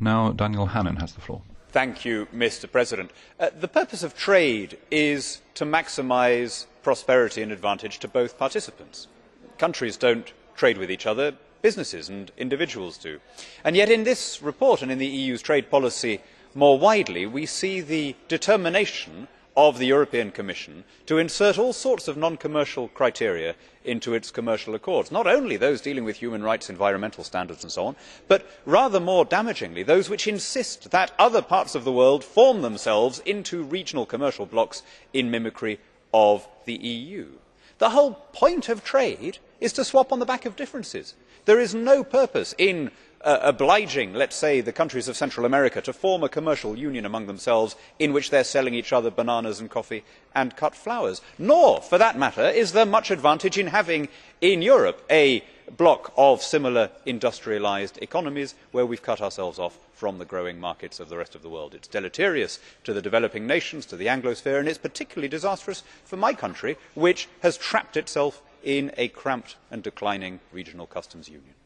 Now Daniel Hannan has the floor. Thank you, Mr President, uh, the purpose of trade is to maximise prosperity and advantage to both participants. Countries do not trade with each other businesses and individuals do. And yet in this report, and in the EU's trade policy more widely, we see the determination of the European Commission to insert all sorts of non commercial criteria into its commercial accords not only those dealing with human rights, environmental standards and so on, but rather more damagingly those which insist that other parts of the world form themselves into regional commercial blocs in mimicry of the EU. The whole point of trade is to swap on the back of differences. There is no purpose in Uh, obliging let us say the countries of central america to form a commercial union among themselves in which they are selling each other bananas and coffee and cut flowers nor for that matter is there much advantage in having in europe a bloc of similar industrialised economies where we have cut ourselves off from the growing markets of the rest of the world. it is deleterious to the developing nations to the anglosphere and it is particularly disastrous for my country which has trapped itself in a cramped and declining regional customs union.